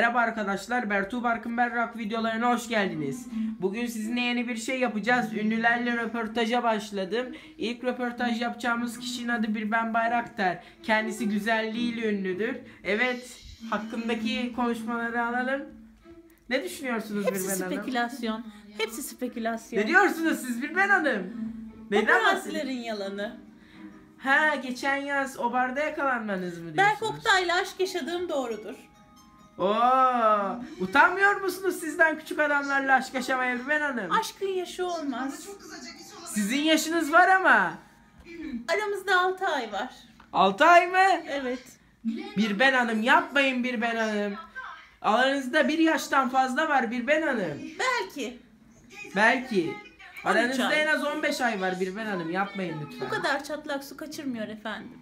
Merhaba arkadaşlar, Bertu Barkın Berrak videolarına hoş geldiniz. Bugün sizinle yeni bir şey yapacağız. Ünlülerle röportaja başladım. İlk röportaj yapacağımız kişinin adı Birben Bayraktar. Kendisi güzelliğiyle ünlüdür. Evet, hakkındaki konuşmaları alalım. Ne düşünüyorsunuz Hepsi Birben Hanım? spekülasyon. Hepsi spekülasyon. Ne diyorsunuz siz Birben Hanım? Neden bahsediyorsunuz? Yalanı. Ha geçen yaz o barda yakalanmanız mı diyorsunuz? Berk Oktay'la aşk yaşadığım doğrudur. Oo, utanmıyor musunuz sizden küçük adamlarla aşk yaşamaya Birben Hanım? Aşkın yaşı olmaz. Sizin yaşınız var ama. Aramızda 6 ay var. 6 ay mı? Evet. Bir ben hanım yapmayın bir ben hanım. Aranızda bir yaştan fazla var bir ben hanım. Belki. Belki. Aranızda en az 15 ay var bir ben hanım yapmayın Bu lütfen. kadar çatlak su kaçırmıyor efendim.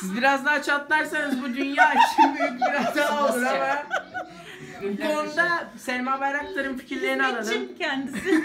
Siz biraz daha çatlarsanız bu dünya için büyük Bu konuda Selma Bayraktar'ın fikirlerini alalım. Hizmetçim kendisi.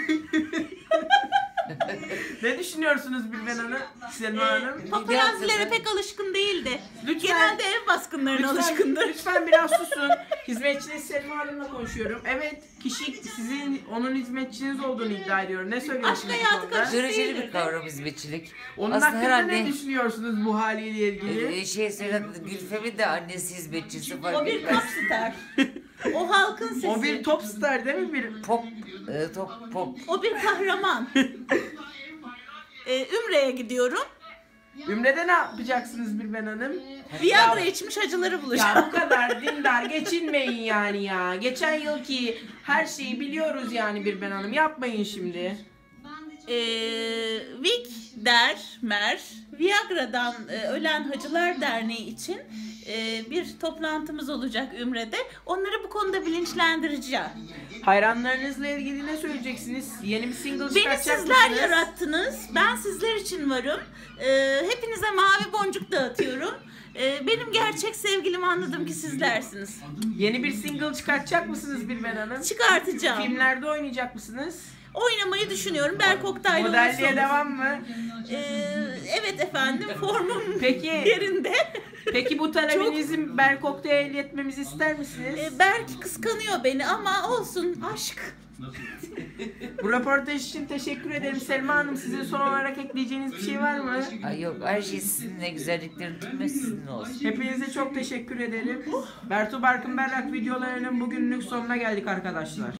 Ne düşünüyorsunuz Bilben Hanım? Selma Hanım? Paparazilere pek alışkın değildi. Lütfen. Genelde ev baskınlarına Lütfen, alışkındır. lütfen biraz susun. Hizmetçiniz Selma Hanım'la konuşuyorum. Evet, kişi sizin onun hizmetçiniz olduğunu iddia ediyor. Ne söylüyorsunuz Aşk hayatı karıştı. Göreceli Değildir bir kavram hizmetçilik. Onun Aslında hakkında herhalde ne düşünüyorsunuz bu haliyle ilgili? e, şey söyledi Gülfem'in de annesi hizmetçisi O bir etmez. o halkın sesi. O bir top star değil mi? Bir Pop, e, top, pop. O bir kahraman. ee, Ümre'ye gidiyorum. Ümre'de ne yapacaksınız Bilben Hanım? Viagra içmiş acıları bulacağım. Ya bu kadar dindar geçinmeyin yani ya. Geçen yılki her şeyi biliyoruz yani Bilben Hanım. Yapmayın şimdi. Ee, Vic Der Mer Viagra'dan e, ölen Hacılar Derneği için e, bir toplantımız olacak Ümre'de. Onları bu konuda bilinçlendireceğim. Hayranlarınızla ilgili ne söyleyeceksiniz? Yeni bir single Beni çıkartacak sizler mısınız? yarattınız. Ben sizler için varım. Ee, hepinize mavi boncuk dağıtıyorum. Ee, benim gerçek sevgilimi anladım ki sizlersiniz. Yeni bir single çıkartacak mısınız Bilben Hanım? Çıkartacağım. Filmlerde oynayacak mısınız? Oynamayı düşünüyorum. Berk Oktay'la Modelliğe olursa olur. devam mı? Ee, evet efendim formum Peki. yerinde. Peki bu talebinizi Berk Oktay'a iletmemizi ister misiniz? Ee, Berk kıskanıyor beni ama olsun aşk. Bu röportaj için teşekkür ederim Selma Hanım. Sizin son olarak ekleyeceğiniz bir şey var mı? Ay yok her şey sizinle güzelliklerin tümü sizin olsun. Hepinize çok teşekkür ederim. Bertu Barkın Berrak videolarının bugünlük sonuna geldik arkadaşlar.